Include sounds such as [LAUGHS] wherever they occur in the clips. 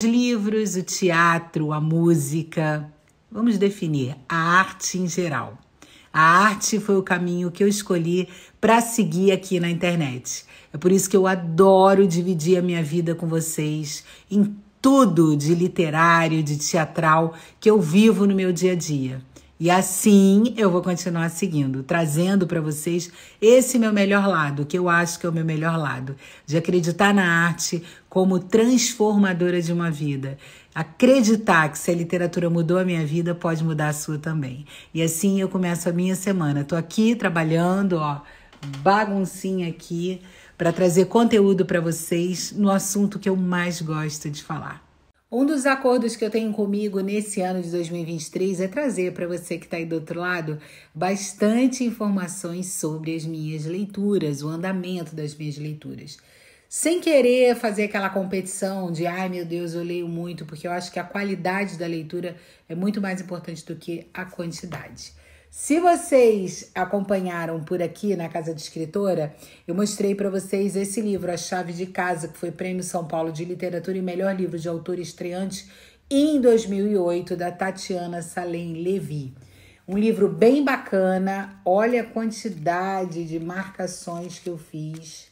Os livros, o teatro, a música, vamos definir a arte em geral. A arte foi o caminho que eu escolhi para seguir aqui na internet. É por isso que eu adoro dividir a minha vida com vocês em tudo de literário, de teatral que eu vivo no meu dia a dia. E assim eu vou continuar seguindo, trazendo para vocês esse meu melhor lado, que eu acho que é o meu melhor lado, de acreditar na arte como transformadora de uma vida. Acreditar que se a literatura mudou a minha vida, pode mudar a sua também. E assim eu começo a minha semana. Tô aqui trabalhando, ó, baguncinha aqui para trazer conteúdo para vocês no assunto que eu mais gosto de falar. Um dos acordos que eu tenho comigo nesse ano de 2023 é trazer para você que está aí do outro lado bastante informações sobre as minhas leituras, o andamento das minhas leituras. Sem querer fazer aquela competição de ai meu Deus, eu leio muito, porque eu acho que a qualidade da leitura é muito mais importante do que a quantidade. Se vocês acompanharam por aqui na Casa de Escritora, eu mostrei para vocês esse livro, A Chave de Casa, que foi Prêmio São Paulo de Literatura e Melhor Livro de Autor Estreante em 2008, da Tatiana Salem Levi. Um livro bem bacana, olha a quantidade de marcações que eu fiz.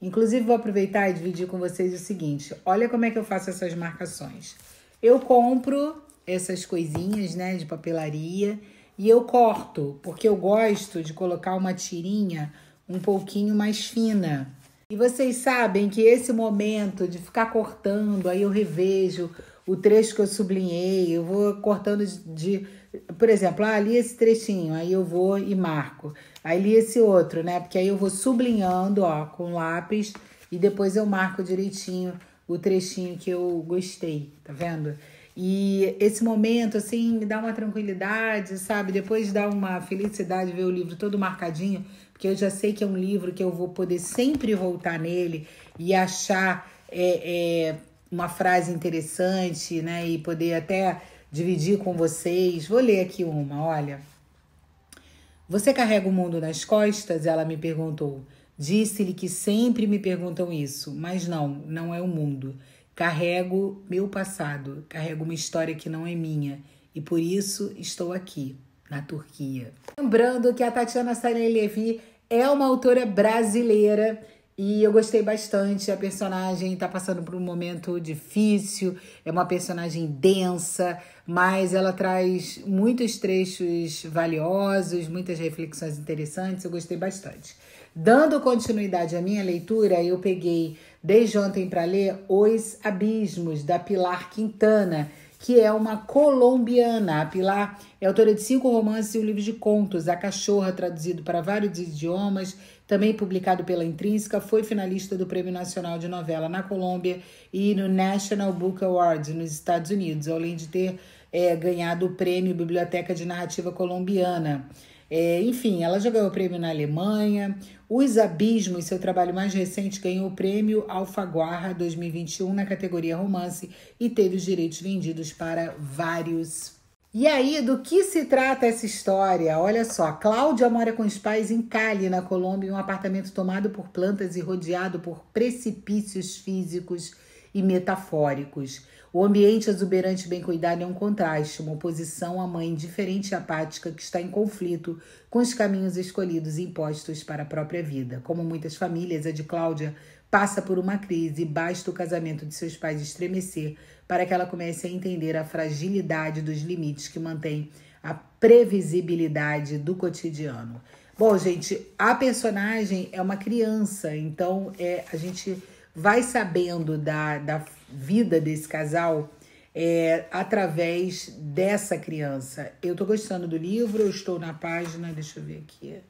Inclusive, vou aproveitar e dividir com vocês o seguinte: olha como é que eu faço essas marcações. Eu compro essas coisinhas, né, de papelaria e eu corto, porque eu gosto de colocar uma tirinha um pouquinho mais fina. E vocês sabem que esse momento de ficar cortando, aí eu revejo o trecho que eu sublinhei, eu vou cortando de, de por exemplo, ah, li esse trechinho, aí eu vou e marco. Aí li esse outro, né? Porque aí eu vou sublinhando, ó, com lápis e depois eu marco direitinho o trechinho que eu gostei, tá vendo? E esse momento, assim, me dá uma tranquilidade, sabe? Depois dá uma felicidade ver o livro todo marcadinho, porque eu já sei que é um livro que eu vou poder sempre voltar nele e achar é, é, uma frase interessante, né? E poder até dividir com vocês. Vou ler aqui uma, olha. Você carrega o mundo nas costas? Ela me perguntou. Disse-lhe que sempre me perguntam isso, mas não, não é o mundo. Carrego meu passado, carrego uma história que não é minha e por isso estou aqui, na Turquia. Lembrando que a Tatiana Salem Levi é uma autora brasileira e eu gostei bastante. A personagem está passando por um momento difícil, é uma personagem densa, mas ela traz muitos trechos valiosos, muitas reflexões interessantes. Eu gostei bastante. Dando continuidade à minha leitura, eu peguei desde ontem para ler Os Abismos, da Pilar Quintana, que é uma colombiana. A Pilar é autora de cinco romances e um livro de contos. A Cachorra, traduzido para vários idiomas, também publicado pela Intrínseca, foi finalista do Prêmio Nacional de Novela na Colômbia e no National Book Awards nos Estados Unidos, além de ter é, ganhado o prêmio Biblioteca de Narrativa Colombiana. É, enfim, ela já ganhou prêmio na Alemanha. Os Abismos, seu trabalho mais recente, ganhou o prêmio Alfaguarra 2021 na categoria romance e teve os direitos vendidos para vários. E aí, do que se trata essa história? Olha só, Cláudia mora com os pais em Cali, na Colômbia, em um apartamento tomado por plantas e rodeado por precipícios físicos e metafóricos. O ambiente exuberante e bem cuidado é um contraste, uma oposição à mãe indiferente e apática que está em conflito com os caminhos escolhidos e impostos para a própria vida. Como muitas famílias, a de Cláudia passa por uma crise e basta o casamento de seus pais estremecer para que ela comece a entender a fragilidade dos limites que mantém a previsibilidade do cotidiano. Bom, gente, a personagem é uma criança, então é a gente vai sabendo da, da vida desse casal é, através dessa criança. Eu tô gostando do livro, eu estou na página, deixa eu ver aqui,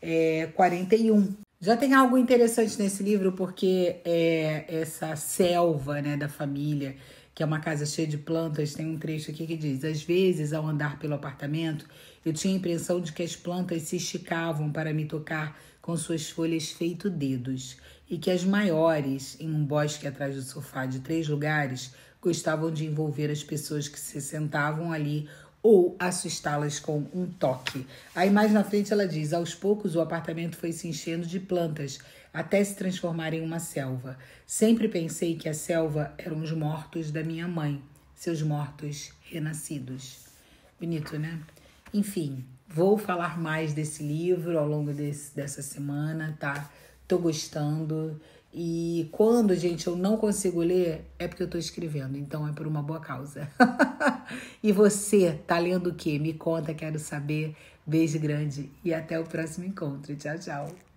é 41. Já tem algo interessante nesse livro porque é essa selva né, da família, que é uma casa cheia de plantas, tem um trecho aqui que diz: Às vezes, ao andar pelo apartamento, eu tinha a impressão de que as plantas se esticavam para me tocar com suas folhas feito dedos e que as maiores, em um bosque atrás do sofá de três lugares, gostavam de envolver as pessoas que se sentavam ali ou assustá-las com um toque. Aí mais na frente ela diz: aos poucos o apartamento foi se enchendo de plantas, até se transformar em uma selva. Sempre pensei que a selva eram os mortos da minha mãe, seus mortos renascidos. Bonito, né? Enfim, vou falar mais desse livro ao longo desse, dessa semana, tá? Tô gostando. E quando, gente, eu não consigo ler, é porque eu tô escrevendo, então é por uma boa causa. [LAUGHS] e você, tá lendo o quê? Me conta, quero saber. Beijo grande e até o próximo encontro. Tchau, tchau.